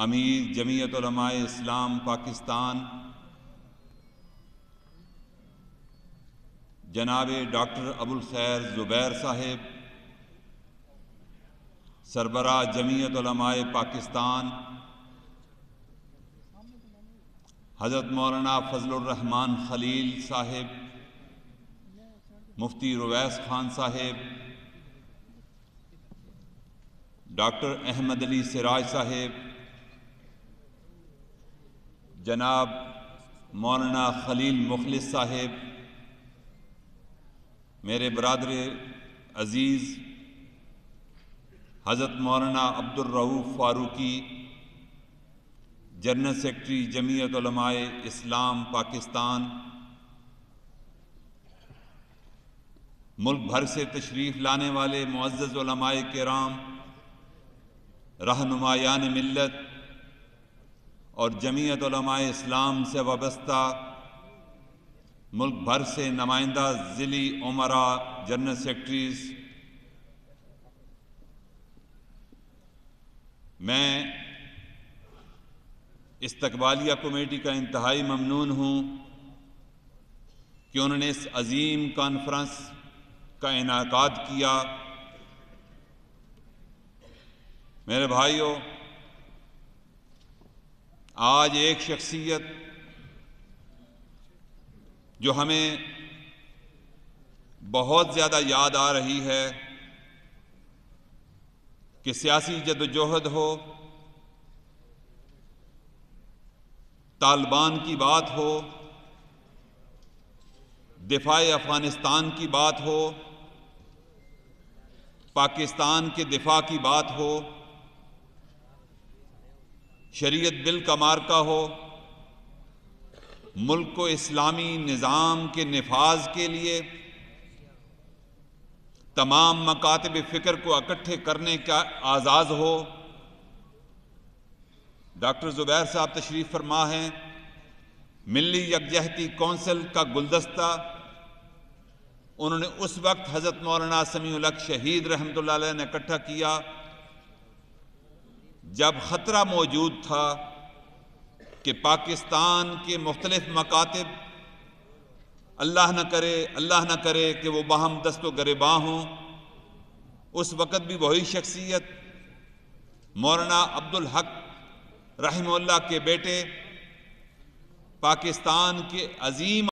अमीर जमीयत इस्लाम पाकिस्तान। जनाब डॉक्टर अबुल खैर ज़ुबैर साहेब। सरबरा जमीयत पाकिस्तान। हज़रत मौलाना फजलरहमान खलील साहेब। मुफ्ती रुवैस खान साहेब। डॉक्टर अहमद अली सिराज साहिब। जनाब मौलाना खलील मुखलिस साहिब, मेरे बरदर अज़ीज़, हज़रत मौलाना अब्दुलरऊफ़ फ़ारूकी, जनरल सेक्रेटरी जमीयत इस्लाम पाकिस्तान, मुल्क भर से तशरीफ़ लाने वाले मुआज़ कराम, रहनुमायान मिलत और जमीयत इस्लाम से वाबस्ता मुल्क भर से नुमाइंदा ज़िली उमरा जनरल सेक्रटरीज़ मैं इस्तकबालिया कमेटी का इंतहाई ममनून हूँ कि उन्होंने इस अजीम कॉन्फ्रेंस का इनका किया मेरे भाइयों आज एक शख्सियत जो हमें बहुत ज़्यादा याद आ रही है कि सियासी जदोजहद हो, तालिबान की बात हो दिफा अफ़गानिस्तान की बात हो, पाकिस्तान के दिफा की बात हो शरीयत बिल का मार्का हो, मुल्क को इस्लामी निज़ाम के नफाज के लिए, तमाम मकातब फ़िक्र को इकट्ठे करने का आज़ाज़ हो। डॉक्टर ज़ुबैर साहब तशरीफ़ फरमा हैं मिली यकजहती कौंसिल का गुलदस्ता, उन्होंने उस वक्त हज़रत मौलाना समीउलक शहीद रहमतुल्लाह ने इकट्ठा किया। जब ख़तरा मौजूद था कि पाकिस्तान के मुख्तलिफ़ मकातब, अल्लाह न करे, अल्लाह न करे कि वो बाहम दस्त गरेबा हों, उस वक़्त भी वही शख्सियत मौलाना अब्दुल हक रहमल्ला के बेटे पाकिस्तान के अजीम